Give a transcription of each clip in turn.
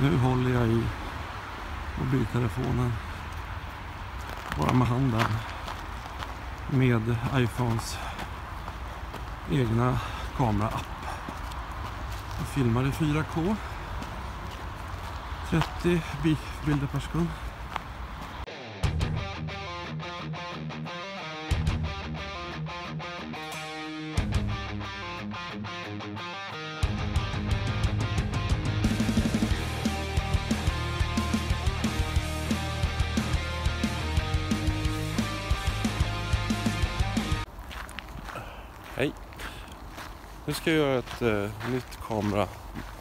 Nu håller jag i mobiltelefonen bara med handen med iPhones egna kameraapp. Jag filmar i 4K 30 bilder per sekund. Hej! Nu ska jag göra ett eh, nytt kamera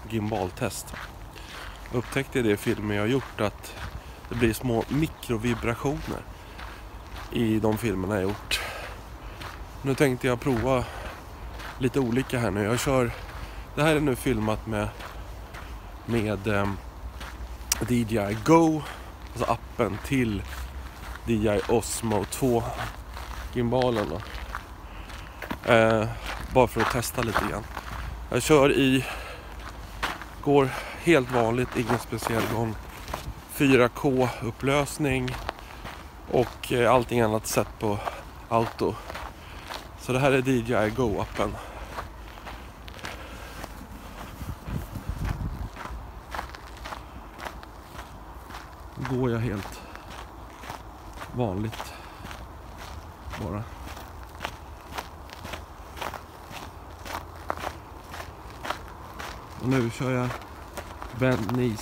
gimbaltest. Jag upptäckte i det filmer jag gjort att det blir små mikrovibrationer i de filmerna jag gjort. Nu tänkte jag prova lite olika här nu. Jag kör, det här är nu filmat med, med eh, DJI Go, alltså appen till DJI Osmo 2 gimbalen. Då. Eh, bara för att testa lite grann. Jag kör i, går helt vanligt, ingen speciell gång. 4K upplösning och eh, allting annat sett på auto. Så det här är DJI Go-appen. Går jag helt vanligt bara. Och nu kör jag bend.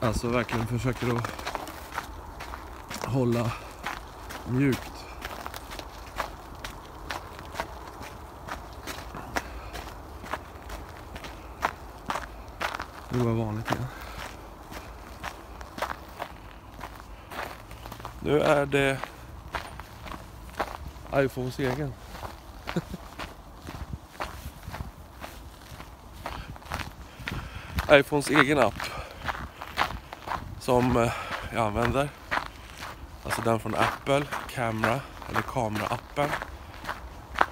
Alltså verkligen försöker att hålla mjukt. Nu går jag vanligt igen. Nu är det iPhones egen. iPhones egen app som eh, jag använder. Alltså den från Apple, Camera eller Kamera-appen.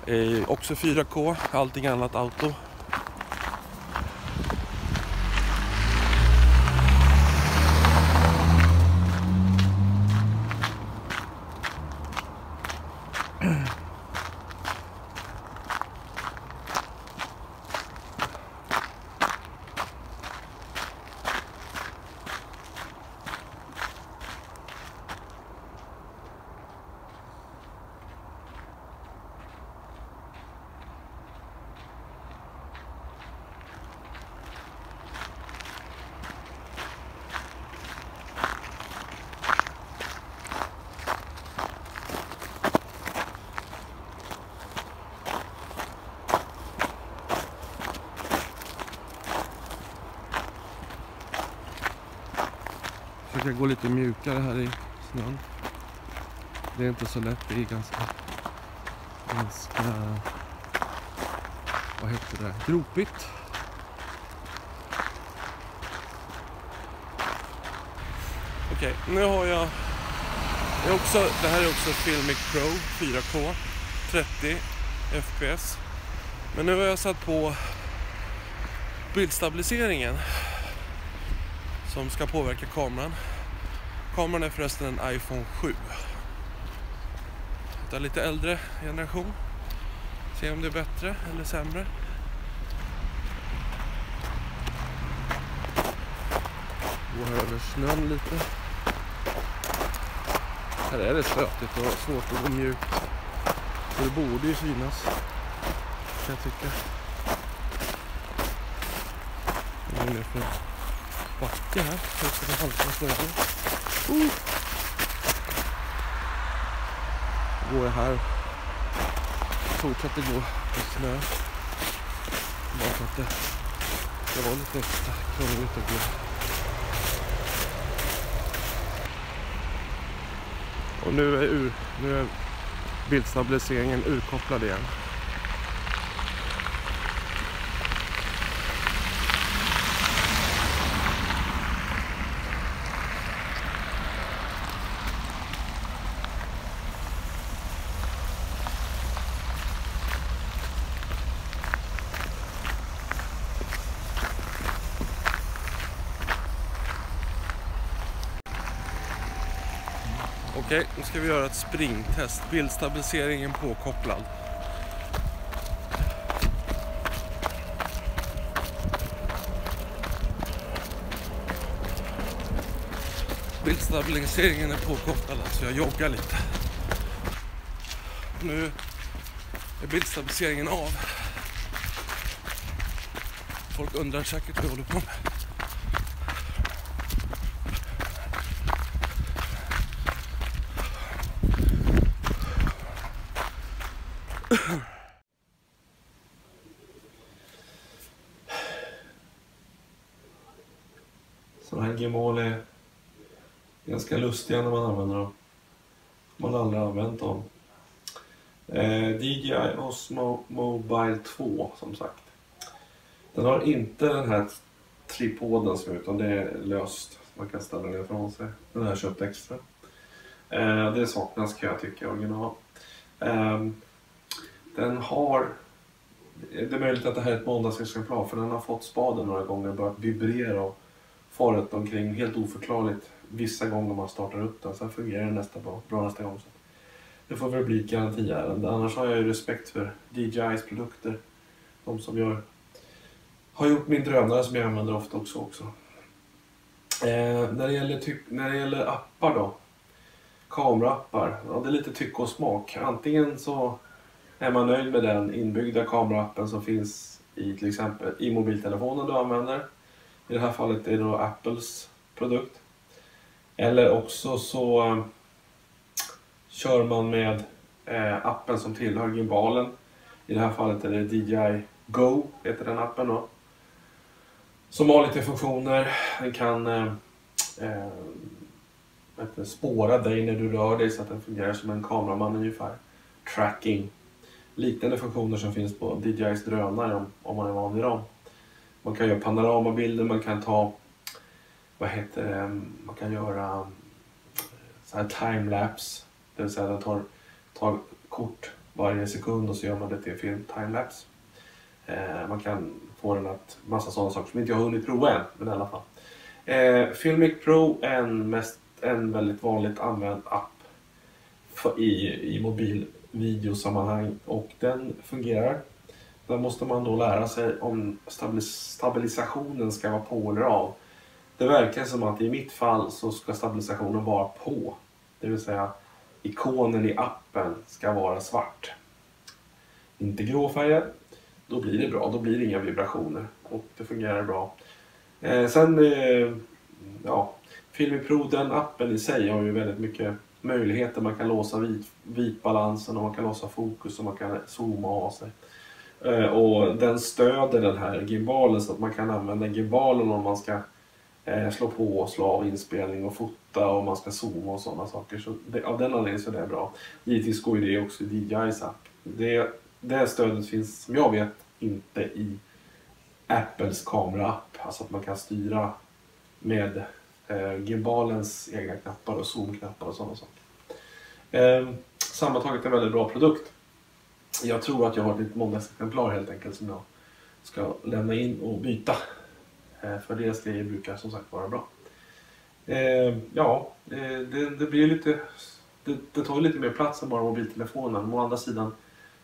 Eh, också 4K, allting annat auto. Försöka gå lite mjukare här i snön. Det är inte så lätt, det är ganska, ganska, vad heter det, gropigt. Okej, nu har jag, det, är också, det här är också Filmic Pro 4K 30 FPS. Men nu har jag satt på bildstabiliseringen som ska påverka kameran. Kameran är förresten en iPhone 7. Det är lite äldre generation. Se om det är bättre eller sämre. Gå här över snön lite. Här är det stötigt och svårt att gå mjukt. Så det borde ju synas. Kan jag tycka. Jag backe här. Så ska oh. det halka snören. Uh. Går jag här. Fortsätter gå på snö. Bara för att det ska vara lite extra krångligt att gå. Och nu är, ur, nu är bildstabiliseringen urkopplad igen. Okej, nu ska vi göra ett springtest. Bildstabiliseringen påkopplad. Bildstabiliseringen är påkopplad, så jag joggar lite. Nu är bildstabiliseringen av. Folk undrar säkert vad jag håller på med. Sådana här gemål är ganska lustiga när man använder dem. Man har aldrig använt dem. Eh, DJI Osmo Mobile 2 som sagt. Den har inte den här tripoden som utan det är löst. Man kan ställa den ifrån sig. Den har jag köpt extra. Eh, det saknas kan jag tycka original. Eh, den har det är möjligt att det här är ett måndagsexemplar för den har fått spaden några gånger och börjat vibrera och farit omkring helt oförklarligt vissa gånger man startar upp den. Sen fungerar den nästa bra, bra nästa gång. Så det får väl bli ett garantiärende. Annars har jag ju respekt för DJIs produkter. De som gör, har gjort min drönare som jag använder ofta också. också. Eh, när, det gäller typ- när det gäller appar då. Kameraappar. Ja, det är lite tycke och smak. Antingen så är man nöjd med den inbyggda kameraappen som finns i till exempel i mobiltelefonen du använder. I det här fallet är det då Apples produkt. Eller också så eh, kör man med eh, appen som tillhör gimbalen. I det här fallet är det DJI Go, heter den appen då. Som har lite funktioner. Den kan äh, spåra dig när du rör dig så att den fungerar som en kameraman ungefär. Tracking liknande funktioner som finns på DJIs drönare om, om man är van vid dem. Man kan göra panoramabilder, man kan ta, vad heter det, man kan göra eh, så här timelapse. Det vill säga att tar, tar kort varje sekund och så gör man det till film timelapse. Eh, man kan få den att, massa sådana saker som inte jag har hunnit prova än, men i alla fall. Eh, Filmic Pro är en, mest, en väldigt vanligt använd app för, i, i mobilvideosammanhang och den fungerar. Där måste man då lära sig om stabilisationen ska vara på eller av. Det verkar som att i mitt fall så ska stabilisationen vara på. Det vill säga ikonen i appen ska vara svart. Inte gråfärgad. Då blir det bra, då blir det inga vibrationer och det fungerar bra. Eh, sen, eh, ja, Filmi Pro, den appen i sig har ju väldigt mycket möjligheter. Man kan låsa vit, vitbalansen och man kan låsa fokus och man kan zooma av sig. Eh, och den stöder den här gimbalen så att man kan använda gimbalen om man ska eh, slå på och slå av inspelning och fota och man ska zooma och sådana saker. Så det, av den anledningen så är det bra. Givetvis går ju det också i DJIs app. Det, det stödet finns som jag vet inte i Apples kameraapp. Alltså att man kan styra med eh, gimbalens egna knappar och zoomknappar och sådana saker. Eh, sammantaget en väldigt bra produkt. Jag tror att jag har lite många exemplar helt enkelt som jag ska lämna in och byta. Eh, för deras grejer brukar som sagt vara bra. Eh, ja, eh, det, det, blir lite... Det, det tar lite mer plats än bara mobiltelefonen. Å andra sidan,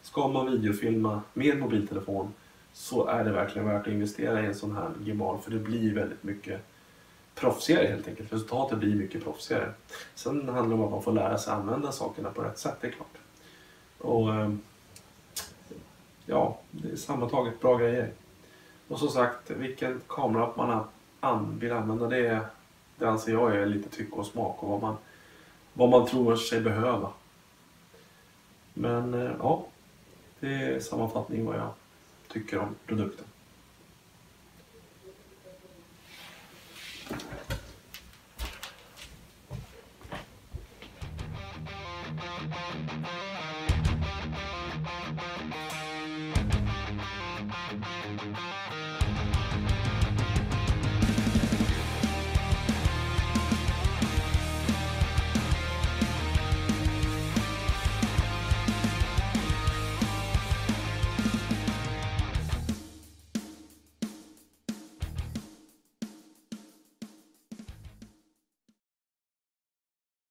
ska man videofilma med mobiltelefon så är det verkligen värt att investera i en sån här gimbal för det blir väldigt mycket proffsigare helt enkelt. Resultatet blir mycket proffsigare. Sen handlar det om att man får lära sig använda sakerna på rätt sätt, det är klart. Och ja, det är sammantaget bra grejer. Och som sagt, vilken kamera man vill använda det, det anser jag är lite tycke och smak och vad man, vad man tror sig behöva. Men eh, ja, det är sammanfattning vad jag tycker om produkten.